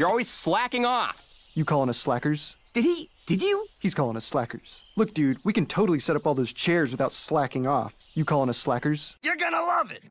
You're always slacking off. You calling us slackers? Did he? Did you? He's calling us slackers. Look, dude, we can totally set up all those chairs without slacking off. You calling us slackers? You're gonna love it.